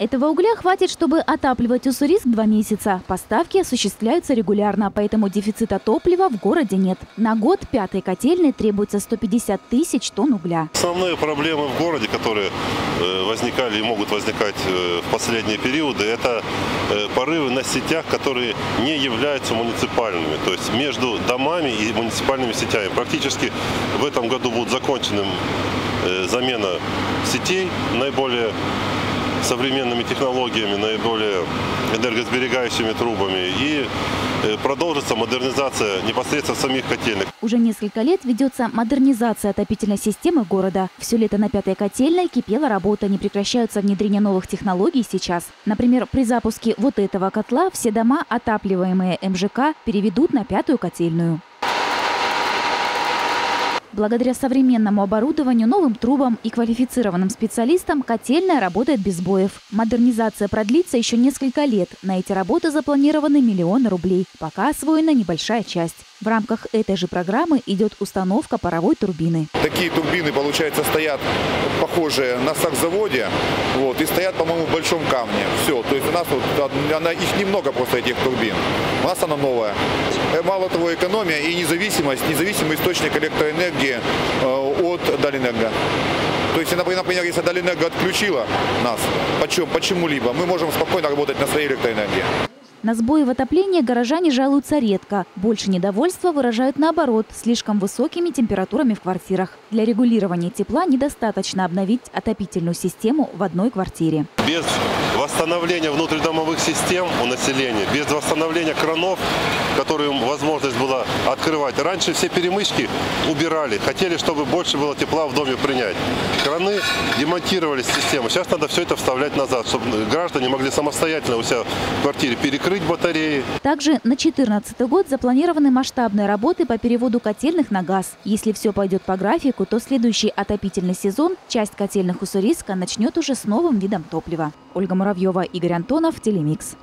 Этого угля хватит, чтобы отапливать Уссурийск два месяца. Поставки осуществляются регулярно, поэтому дефицита топлива в городе нет. На год пятой котельной требуется 150 тысяч тонн угля. Основные проблемы в городе, которые э, возникали и могут возникать э, в последние периоды, это э, порывы на сетях, которые не являются муниципальными. То есть между домами и муниципальными сетями. Практически в этом году будет закончена замена сетей наиболее современными технологиями, наиболее энергосберегающими трубами и продолжится модернизация непосредственно самих котельных. Уже несколько лет ведется модернизация отопительной системы города. Все лето на пятой котельной кипела работа, не прекращаются внедрение новых технологий сейчас. Например, при запуске вот этого котла все дома, отапливаемые МЖК, переведут на пятую котельную. Благодаря современному оборудованию, новым трубам и квалифицированным специалистам котельная работает без боев. Модернизация продлится еще несколько лет. На эти работы запланированы миллионы рублей. Пока освоена небольшая часть. В рамках этой же программы идет установка паровой турбины. Такие турбины, получается, стоят похожие на сахзаводе, вот, и стоят, по-моему, в большом камне. Все, то есть у нас вот, она, их немного просто этих турбин. У нас она новая. Э, мало того, экономия и независимость, независимый источник электроэнергии э, от Далинерго. То есть, например, если Далинерго отключила нас почему, почему-либо, мы можем спокойно работать на своей электроэнергии. На сбои в отоплении горожане жалуются редко. Больше недовольства выражают наоборот, слишком высокими температурами в квартирах. Для регулирования тепла недостаточно обновить отопительную систему в одной квартире. Без восстановления внутридомовых систем у населения, без восстановления кранов, которые возможность была открывать. Раньше все перемычки убирали, хотели, чтобы больше было тепла в доме принять. Краны демонтировались в систему. Сейчас надо все это вставлять назад, чтобы граждане могли самостоятельно у себя в квартире перекрыть батареи. Также на 2014 год запланированы масштабные работы по переводу котельных на газ. Если все пойдет по графику, то следующий отопительный сезон часть котельных Уссурийска начнет уже с новым видом топлива. Ольга Муравьева, Игорь Антонов, Телемикс.